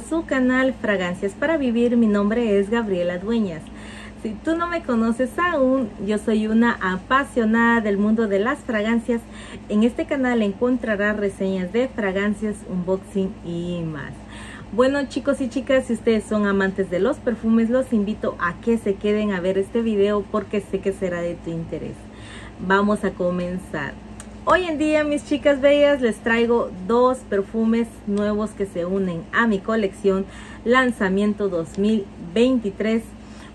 su canal Fragancias para Vivir. Mi nombre es Gabriela Dueñas. Si tú no me conoces aún, yo soy una apasionada del mundo de las fragancias. En este canal encontrarás reseñas de fragancias, unboxing y más. Bueno chicos y chicas, si ustedes son amantes de los perfumes, los invito a que se queden a ver este video porque sé que será de tu interés. Vamos a comenzar. Hoy en día, mis chicas bellas, les traigo dos perfumes nuevos que se unen a mi colección Lanzamiento 2023.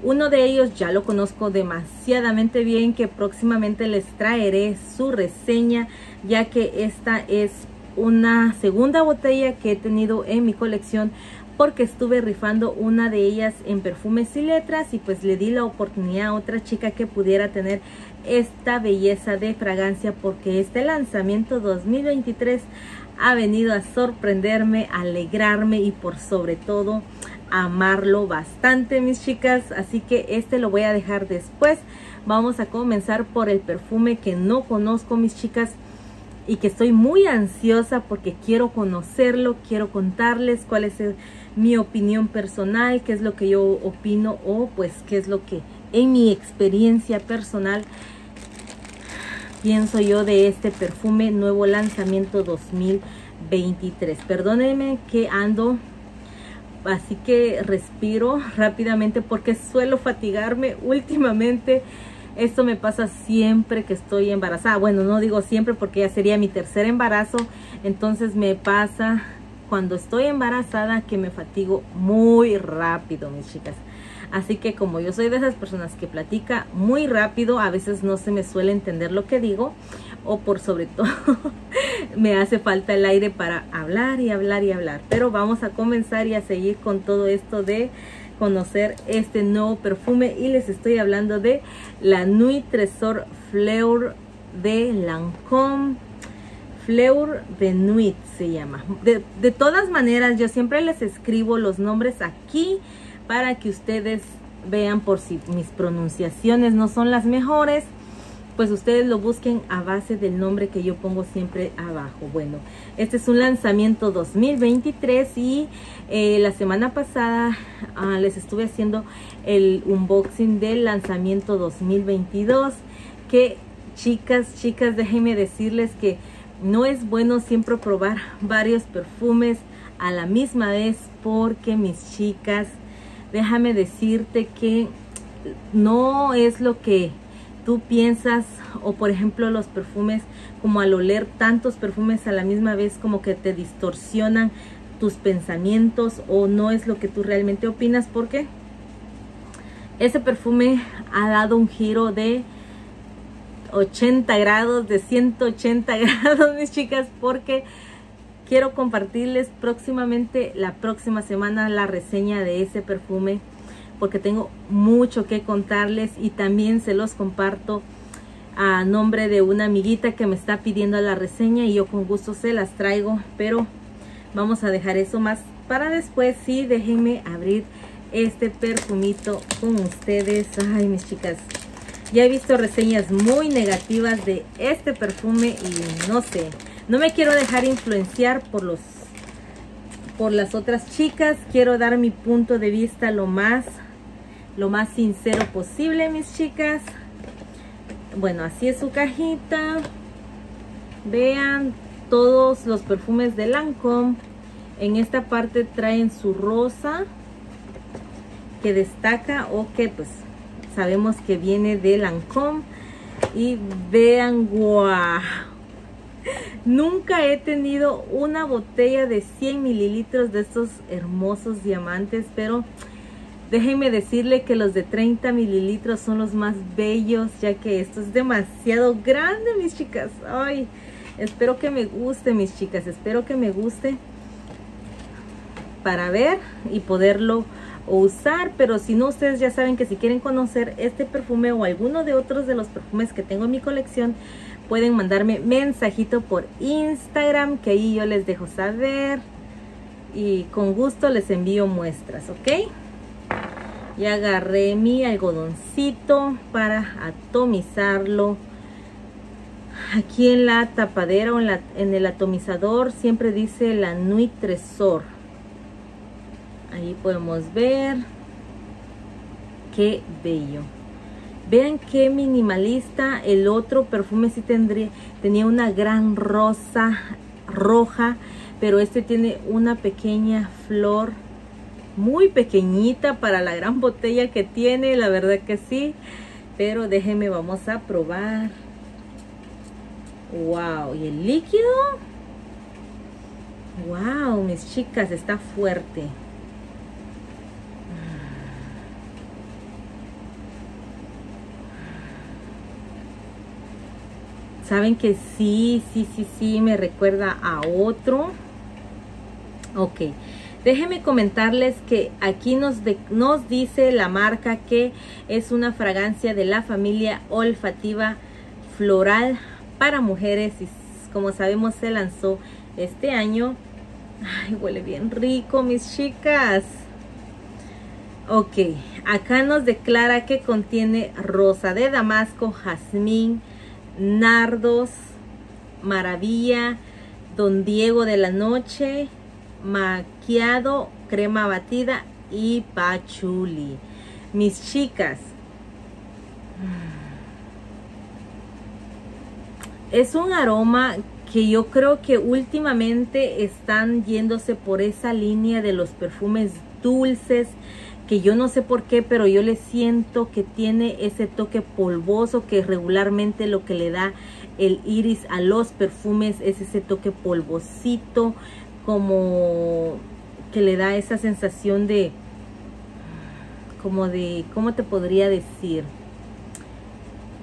Uno de ellos ya lo conozco demasiadamente bien que próximamente les traeré su reseña ya que esta es una segunda botella que he tenido en mi colección porque estuve rifando una de ellas en perfumes y letras y pues le di la oportunidad a otra chica que pudiera tener esta belleza de fragancia porque este lanzamiento 2023 ha venido a sorprenderme, alegrarme y por sobre todo amarlo bastante mis chicas. Así que este lo voy a dejar después. Vamos a comenzar por el perfume que no conozco mis chicas y que estoy muy ansiosa porque quiero conocerlo, quiero contarles cuál es mi opinión personal, qué es lo que yo opino o pues qué es lo que en mi experiencia personal pienso yo de este perfume nuevo lanzamiento 2023. Perdónenme que ando así que respiro rápidamente porque suelo fatigarme últimamente esto me pasa siempre que estoy embarazada. Bueno, no digo siempre porque ya sería mi tercer embarazo. Entonces me pasa cuando estoy embarazada que me fatigo muy rápido, mis chicas. Así que como yo soy de esas personas que platica muy rápido, a veces no se me suele entender lo que digo o por sobre todo me hace falta el aire para hablar y hablar y hablar. Pero vamos a comenzar y a seguir con todo esto de conocer este nuevo perfume y les estoy hablando de la Nuit Tresor Fleur de Lancôme. Fleur de Nuit se llama. De, de todas maneras yo siempre les escribo los nombres aquí para que ustedes vean por si mis pronunciaciones no son las mejores pues ustedes lo busquen a base del nombre que yo pongo siempre abajo. Bueno, este es un lanzamiento 2023 y eh, la semana pasada ah, les estuve haciendo el unboxing del lanzamiento 2022 que chicas, chicas, déjenme decirles que no es bueno siempre probar varios perfumes a la misma vez porque mis chicas, déjame decirte que no es lo que tú piensas o por ejemplo los perfumes como al oler tantos perfumes a la misma vez como que te distorsionan tus pensamientos o no es lo que tú realmente opinas porque ese perfume ha dado un giro de 80 grados, de 180 grados mis chicas porque quiero compartirles próximamente la próxima semana la reseña de ese perfume porque tengo mucho que contarles y también se los comparto a nombre de una amiguita que me está pidiendo la reseña y yo con gusto se las traigo, pero vamos a dejar eso más para después. Sí, déjenme abrir este perfumito con ustedes. Ay, mis chicas, ya he visto reseñas muy negativas de este perfume y no sé, no me quiero dejar influenciar por los por las otras chicas. Quiero dar mi punto de vista lo más lo más sincero posible, mis chicas. Bueno, así es su cajita. Vean todos los perfumes de Lancome. En esta parte traen su rosa que destaca o que pues sabemos que viene de Lancome. Y vean, guau. Nunca he tenido una botella de 100 mililitros de estos hermosos diamantes, pero Déjenme decirle que los de 30 mililitros son los más bellos, ya que esto es demasiado grande, mis chicas. Ay, espero que me guste, mis chicas. Espero que me guste para ver y poderlo usar. Pero si no, ustedes ya saben que si quieren conocer este perfume o alguno de otros de los perfumes que tengo en mi colección, pueden mandarme mensajito por Instagram, que ahí yo les dejo saber. Y con gusto les envío muestras, ¿ok? Y agarré mi algodoncito para atomizarlo aquí en la tapadera o en, el atomizador siempre dice la Nuit Tresor Ahí podemos ver. Qué bello. Vean qué minimalista. El otro perfume sí tendría, tenía una gran rosa roja, pero este tiene una pequeña flor muy pequeñita para la gran botella que tiene, la verdad que sí. Pero déjenme, vamos a probar. Wow, y el líquido. Wow, mis chicas, está fuerte. Saben que sí, sí, sí, sí, me recuerda a otro. Ok, déjenme comentarles que aquí nos, nos dice la marca que es una fragancia de la familia olfativa floral para mujeres y como sabemos se lanzó este año. Ay, huele bien rico, mis chicas. Ok, acá nos declara que contiene rosa de damasco, jazmín, nardos, maravilla, don Diego de la noche, maquiado, crema batida y pachuli. Mis chicas, es un aroma que yo creo que últimamente están yéndose por esa línea de los perfumes dulces, que yo no sé por qué, pero yo le siento que tiene ese toque polvoso que regularmente lo que le da el iris a los perfumes es ese toque polvosito, como que le da esa sensación de, como de, ¿cómo te podría decir?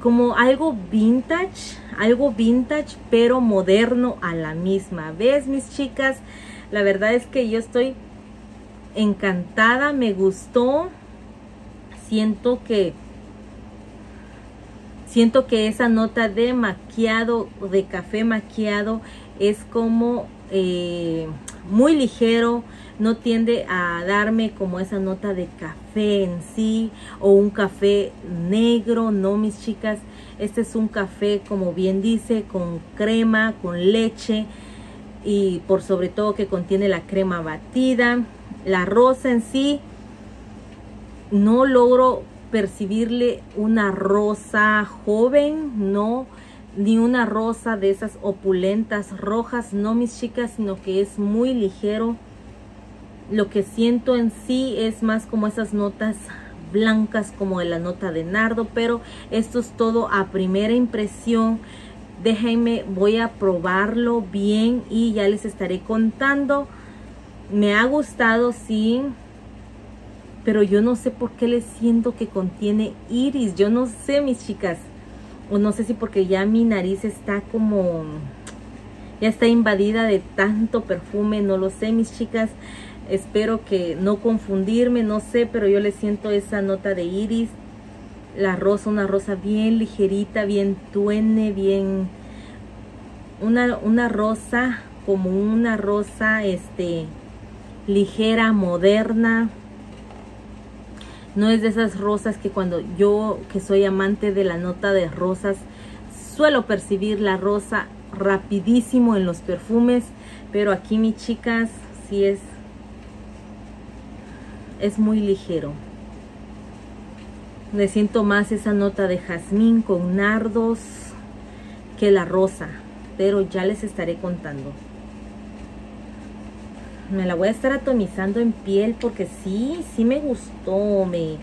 Como algo vintage, algo vintage, pero moderno a la misma vez, mis chicas. La verdad es que yo estoy encantada, me gustó. Siento que siento que esa nota de maquiado, de café maquiado, es como eh, muy ligero, no tiende a darme como esa nota de café en sí o un café negro, no mis chicas, este es un café como bien dice, con crema, con leche y por sobre todo que contiene la crema batida. La rosa en sí, no logro percibirle una rosa joven, no, ni una rosa de esas opulentas rojas, no mis chicas, sino que es muy ligero. Lo que siento en sí es más como esas notas blancas como de la nota de nardo, pero esto es todo a primera impresión. Déjenme, voy a probarlo bien y ya les estaré contando me ha gustado, sí. Pero yo no sé por qué le siento que contiene iris. Yo no sé, mis chicas. O no sé si porque ya mi nariz está como... Ya está invadida de tanto perfume. No lo sé, mis chicas. Espero que no confundirme, no sé. Pero yo le siento esa nota de iris. La rosa, una rosa bien ligerita, bien tuene, bien... Una, una rosa, como una rosa, este ligera, moderna. No es de esas rosas que cuando yo, que soy amante de la nota de rosas, suelo percibir la rosa rapidísimo en los perfumes. Pero aquí, mis chicas, sí es, es muy ligero. Le siento más esa nota de jazmín con nardos que la rosa. Pero ya les estaré contando me la voy a estar atomizando en piel porque sí, sí me gustó, me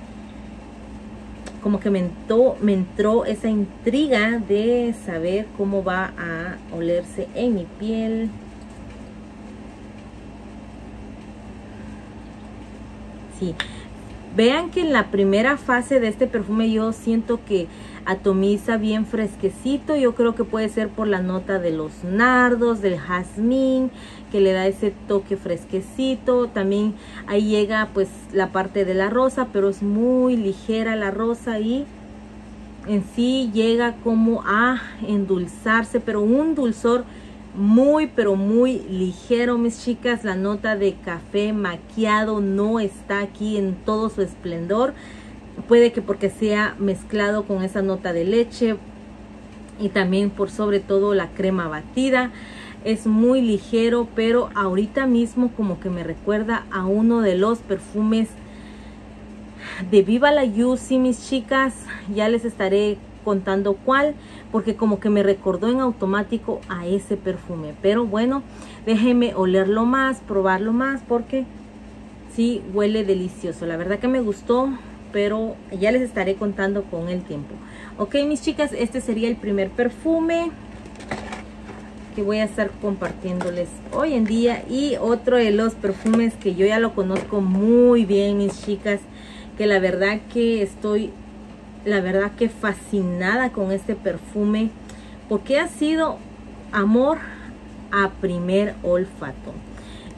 como que me entró, me entró esa intriga de saber cómo va a olerse en mi piel. Sí, vean que en la primera fase de este perfume yo siento que atomiza bien fresquecito. Yo creo que puede ser por la nota de los nardos, del jazmín, que le da ese toque fresquecito. También ahí llega pues la parte de la rosa, pero es muy ligera la rosa y en sí llega como a endulzarse, pero un dulzor muy pero muy ligero mis chicas la nota de café maquiado no está aquí en todo su esplendor puede que porque sea mezclado con esa nota de leche y también por sobre todo la crema batida. es muy ligero, pero ahorita mismo como que me recuerda a uno de los perfumes de Viva la Yusi, mis chicas. Ya les estaré contando cuál, porque como que me recordó en automático a ese perfume. Pero bueno, déjenme olerlo más, probarlo más, porque sí huele delicioso. La verdad que me gustó, pero ya les estaré contando con el tiempo. Ok, mis chicas, este sería el primer perfume que voy a estar compartiéndoles hoy en día y otro de los perfumes que yo ya lo conozco muy bien mis chicas que la verdad que estoy la verdad que fascinada con este perfume porque ha sido amor a primer olfato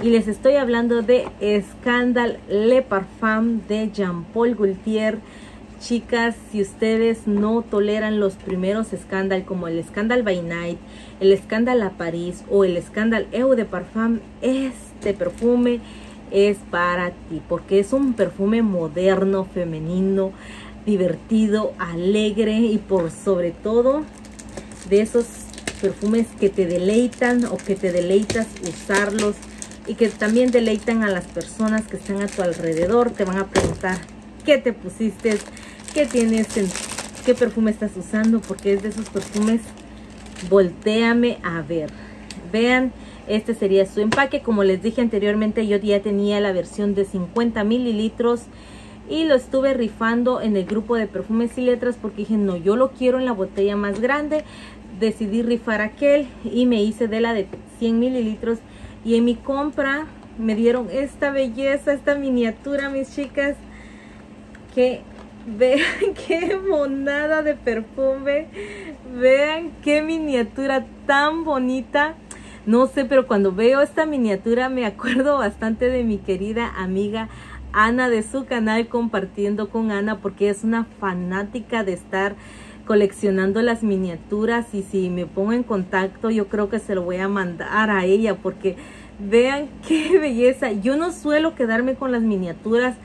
y les estoy hablando de Scandal Le Parfum de Jean Paul Gaultier. Chicas, si ustedes no toleran los primeros escándalos como el escándalo by night, el escándalo a París o el escándalo Eau de Parfum, este perfume es para ti porque es un perfume moderno, femenino, divertido, alegre y por sobre todo de esos perfumes que te deleitan o que te deleitas usarlos y que también deleitan a las personas que están a tu alrededor. Te van a preguntar qué te pusiste, qué tienes, qué perfume estás usando, porque es de esos perfumes, volteame a ver. Vean, este sería su empaque. Como les dije anteriormente, yo ya tenía la versión de 50 mililitros y lo estuve rifando en el grupo de perfumes y letras porque dije, no, yo lo quiero en la botella más grande. Decidí rifar aquel y me hice de la de 100 mililitros y en mi compra me dieron esta belleza, esta miniatura, mis chicas que vean qué monada de perfume, vean qué miniatura tan bonita. No sé, pero cuando veo esta miniatura me acuerdo bastante de mi querida amiga Ana de su canal compartiendo con Ana porque es una fanática de estar coleccionando las miniaturas y si me pongo en contacto yo creo que se lo voy a mandar a ella porque vean qué belleza. Yo no suelo quedarme con las miniaturas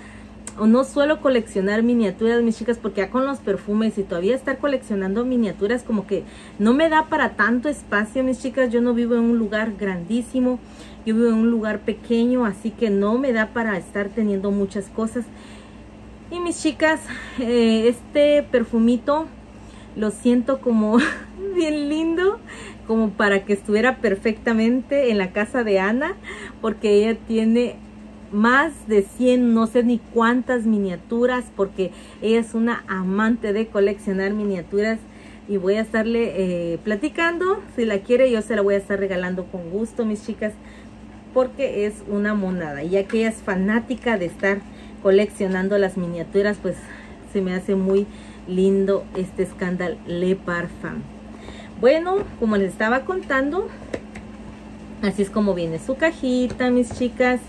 o no suelo coleccionar miniaturas, mis chicas, porque ya con los perfumes y todavía estar coleccionando miniaturas como que no me da para tanto espacio, mis chicas. Yo no vivo en un lugar grandísimo, yo vivo en un lugar pequeño, así que no me da para estar teniendo muchas cosas. Y mis chicas, eh, este perfumito lo siento como bien lindo, como para que estuviera perfectamente en la casa de Ana, porque ella tiene más de 100, no sé ni cuántas miniaturas, porque ella es una amante de coleccionar miniaturas y voy a estarle eh, platicando. Si la quiere, yo se la voy a estar regalando con gusto, mis chicas, porque es una monada. Y ya que ella es fanática de estar coleccionando las miniaturas, pues se me hace muy lindo este escándalo Le Parfum. Bueno, como les estaba contando, así es como viene su cajita, mis chicas.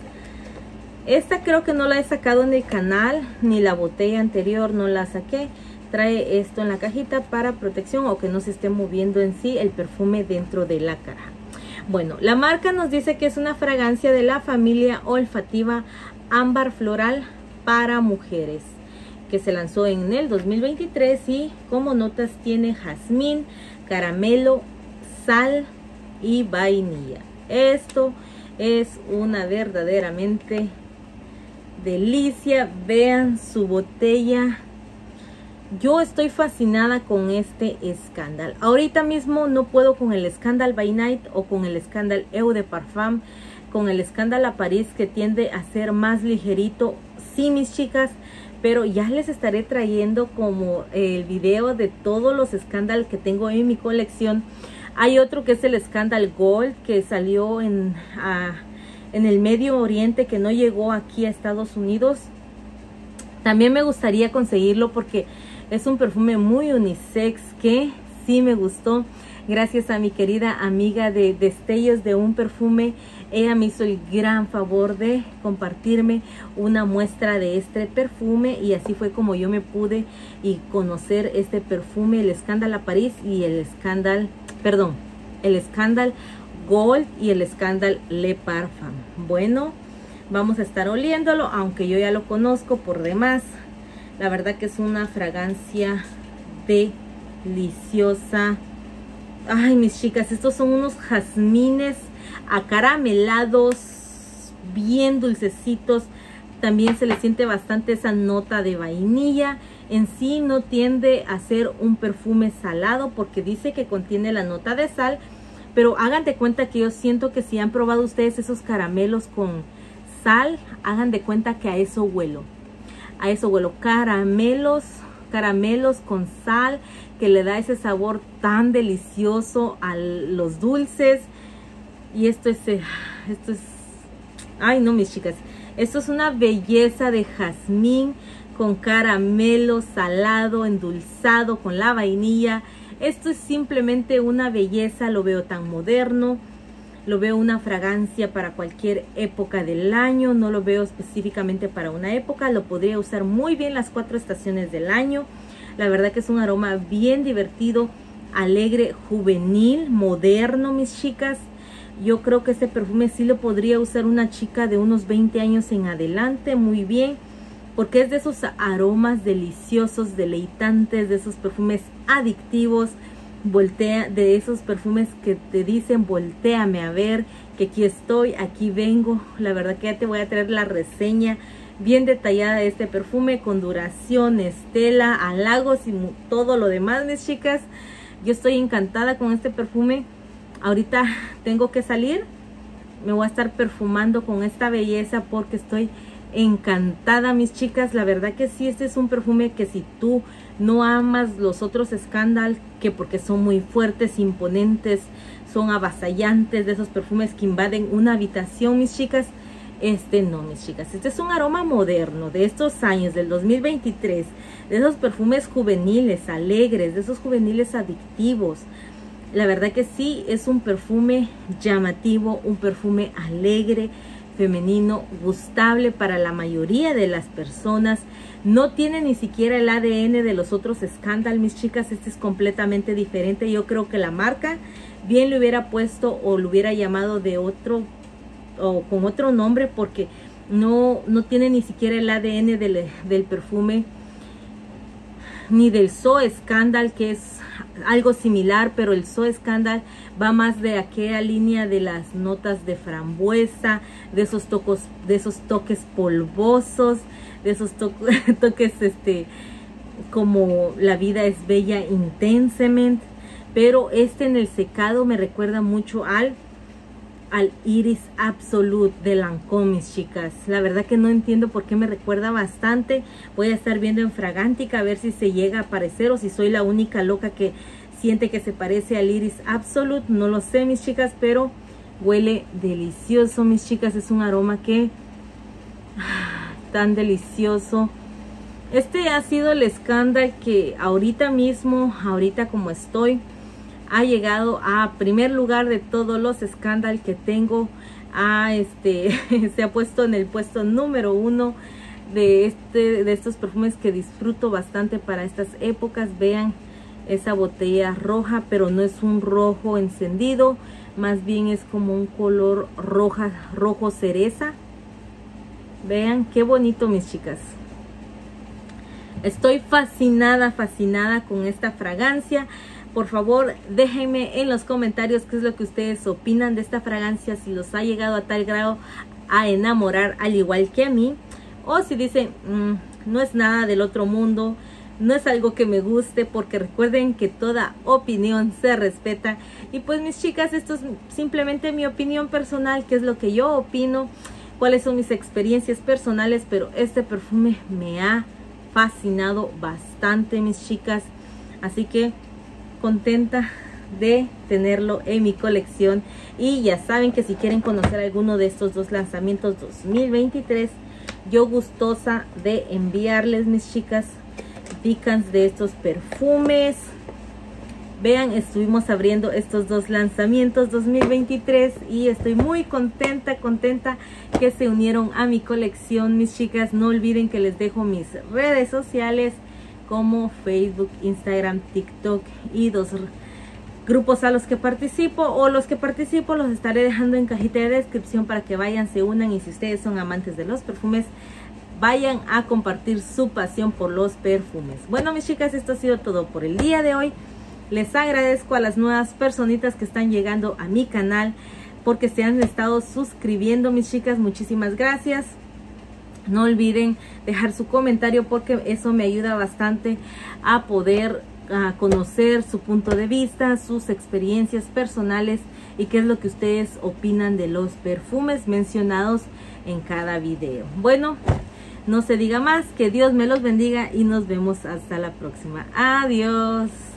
Esta creo que no la he sacado en el canal, ni la botella anterior no la saqué. Trae esto en la cajita para protección o que no se esté moviendo en sí el perfume dentro de la caja. Bueno, la marca nos dice que es una fragancia de la familia olfativa ámbar floral para mujeres que se lanzó en el 2023 y como notas tiene jazmín, caramelo, sal y vainilla. Esto es una verdaderamente delicia. Vean su botella. Yo estoy fascinada con este escándalo. Ahorita mismo no puedo con el escándalo by night o con el escándalo Eau de Parfum. Con el escándalo a París que tiende a ser más ligerito. Sí, mis chicas. Pero ya les estaré trayendo como el video de todos los escándalos que tengo en mi colección. Hay otro que es el escándalo Gold que salió en en el Medio Oriente que no llegó aquí a Estados Unidos. También me gustaría conseguirlo porque es un perfume muy unisex que sí me gustó. Gracias a mi querida amiga de Destellos de un perfume. Ella me hizo el gran favor de compartirme una muestra de este perfume y así fue como yo me pude y conocer este perfume, el Escándalo París y el Escándalo, perdón, el Escándalo Gold y el Scandal Le Parfum. Bueno, vamos a estar oliéndolo, aunque yo ya lo conozco por demás. La verdad que es una fragancia deliciosa. Ay, mis chicas, estos son unos jazmines acaramelados, bien dulcecitos. También se le siente bastante esa nota de vainilla. En sí no tiende a ser un perfume salado porque dice que contiene la nota de sal. Pero hagan de cuenta que yo siento que si han probado ustedes esos caramelos con sal, hagan de cuenta que a eso huelo. A eso huelo. Caramelos, caramelos con sal que le da ese sabor tan delicioso a los dulces. Y esto es, eh, esto es, ay no mis chicas, esto es una belleza de jazmín con caramelo salado, endulzado con la vainilla. Esto es simplemente una belleza, lo veo tan moderno. Lo veo una fragancia para cualquier época del año, no lo veo específicamente para una época, lo podría usar muy bien las cuatro estaciones del año. La verdad que es un aroma bien divertido, alegre, juvenil, moderno, mis chicas. Yo creo que este perfume sí lo podría usar una chica de unos 20 años en adelante, muy bien. Porque es de esos aromas deliciosos, deleitantes, de esos perfumes adictivos. Voltea, de esos perfumes que te dicen volteame a ver, que aquí estoy, aquí vengo. La verdad que ya te voy a traer la reseña bien detallada de este perfume con duración, estela, halagos y todo lo demás, mis chicas. Yo estoy encantada con este perfume. Ahorita tengo que salir. Me voy a estar perfumando con esta belleza porque estoy encantada, mis chicas. La verdad que sí, este es un perfume que si tú no amas los otros escándalos, que porque son muy fuertes, imponentes, son avasallantes, de esos perfumes que invaden una habitación, mis chicas, este no, mis chicas. Este es un aroma moderno de estos años, del 2023. De esos perfumes juveniles, alegres, de esos juveniles adictivos. La verdad que sí, es un perfume llamativo, un perfume alegre, femenino, gustable para la mayoría de las personas. No tiene ni siquiera el ADN de los otros Scandal, mis chicas. Este es completamente diferente. Yo creo que la marca bien le hubiera puesto o lo hubiera llamado de otro o con otro nombre porque no, no tiene ni siquiera el ADN del, del perfume ni del So Scandal que es algo similar pero el So Scandal va más de aquella línea de las notas de frambuesa de esos tocos de esos toques polvosos de esos toques este como la vida es bella intensamente. Pero este en el secado me recuerda mucho al al Iris Absolute de Lancome, mis chicas. La verdad que no entiendo por qué me recuerda bastante. Voy a estar viendo en Fragántica a ver si se llega a parecer o si soy la única loca que siente que se parece al Iris Absolute. No lo sé, mis chicas, pero huele delicioso, mis chicas. Es un aroma que... tan delicioso. Este ha sido el escándalo que ahorita mismo, ahorita como estoy ha llegado a primer lugar de todos los escándalos que tengo. A este, se ha puesto en el puesto número uno de, este, de estos perfumes que disfruto bastante para estas épocas. Vean esa botella roja, pero no es un rojo encendido. Más bien es como un color roja, rojo cereza. Vean qué bonito mis chicas. Estoy fascinada, fascinada con esta fragancia. Por favor, déjenme en los comentarios qué es lo que ustedes opinan de esta fragancia, si los ha llegado a tal grado a enamorar al igual que a mí. O si dicen, mm, no es nada del otro mundo, no es algo que me guste, porque recuerden que toda opinión se respeta. Y pues mis chicas, esto es simplemente mi opinión personal, qué es lo que yo opino, cuáles son mis experiencias personales, pero este perfume me ha fascinado bastante, mis chicas. Así que contenta de tenerlo en mi colección. Y ya saben que si quieren conocer alguno de estos dos lanzamientos 2023 yo gustosa de enviarles mis chicas picans de estos perfumes. Vean estuvimos abriendo estos dos lanzamientos 2023 y estoy muy contenta contenta que se unieron a mi colección mis chicas. No olviden que les dejo mis redes sociales como Facebook, Instagram, TikTok y dos grupos a los que participo o los que participo los estaré dejando en cajita de descripción para que vayan, se unan y si ustedes son amantes de los perfumes, vayan a compartir su pasión por los perfumes. Bueno mis chicas, esto ha sido todo por el día de hoy. Les agradezco a las nuevas personitas que están llegando a mi canal porque se han estado suscribiendo, mis chicas. Muchísimas gracias. No olviden dejar su comentario porque eso me ayuda bastante a poder a conocer su punto de vista, sus experiencias personales y qué es lo que ustedes opinan de los perfumes mencionados en cada video. Bueno, no se diga más, que Dios me los bendiga y nos vemos hasta la próxima. Adiós.